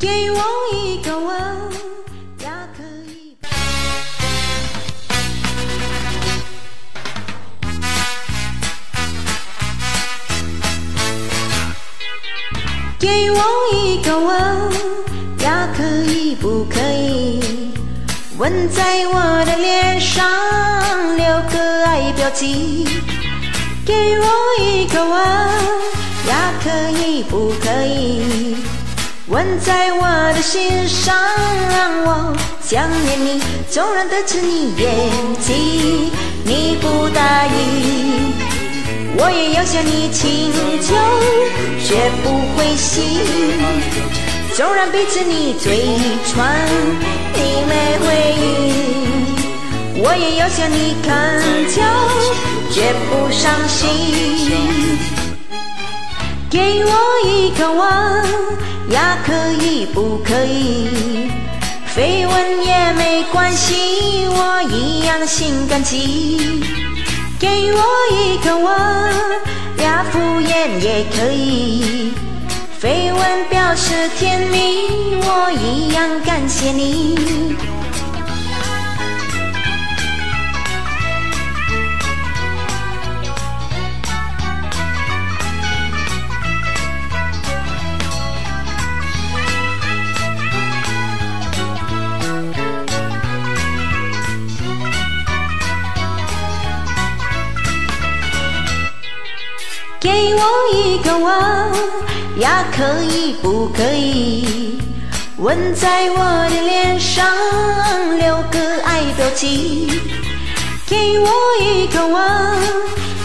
给我一个吻呀可以不可以？给我一个吻呀可以不可以吻在我的脸上留个爱标记。给我一个吻呀可以不可以？吻在我的心上，让我想念你。纵然得知你眼睛，你不答应，我也要向你请求，绝不灰心。纵然彼此你嘴唇，你没回应，我也要向你恳求，绝不伤心。给我一个吻。呀，可以不可以？绯闻也没关系，我一样心甘情。给我一个吻，呀，敷衍也可以。绯闻表示甜蜜，我一样感谢你。给我一个吻，呀，可以不可以？吻在我的脸上，留个爱标记。给我一个吻，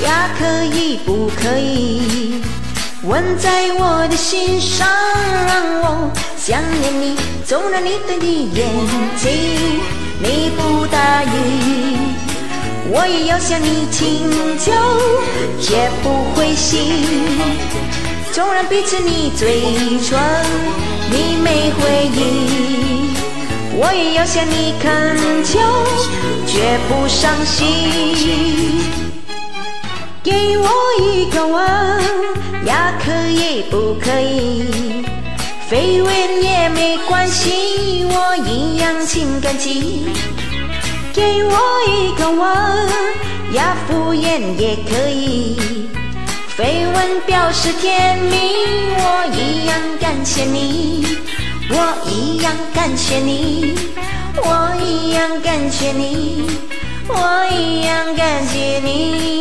呀，可以不可以？吻在我的心上，让我想念你。纵然你对你眼睛，你不答应。我也要向你请求，绝不灰心。纵然彼此你嘴唇你没回应，我也要向你恳求，绝不伤心。给我一个吻，呀，可以不可以？绯闻也没关系，我一样心甘情。给我一个吻，呀，敷衍也可以。飞吻表示甜蜜，我一样感谢你，我一样感谢你，我一样感谢你，我一样感谢你。